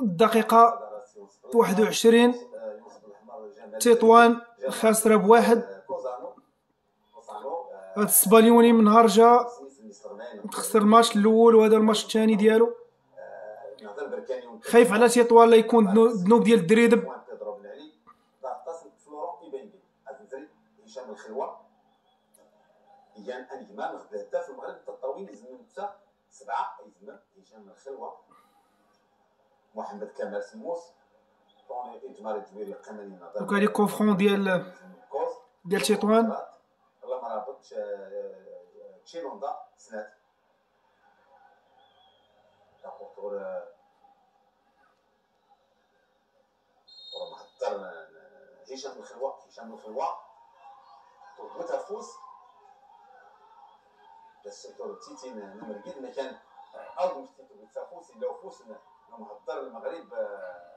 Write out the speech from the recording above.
الدقيقة 21 تطوان خاسرة بواحد هاد السباليوني من نهار جا. تخسر الماتش الأول وهذا الماتش الثاني ديالو. خايف على تطوان لا يكون ذنوب ديال الدريدب. هشام الخلوه ايان انجمان غدا في المغرب التطاوين يزمن سبعة يزمن هشام الخلوة. محمد كمال سموس طوني اجمالي كبير القمني نظر دوك هادي كوفرون ديال ديال تطوان الله مرابط تشيلوندا سنات رابورتور مهضر هشام الخلوه هشام الخلوه وتفوز السيكتور تيتين نمرقين ما كان أظن تفوز إلا فوز يوم هتضطر المغرب آه،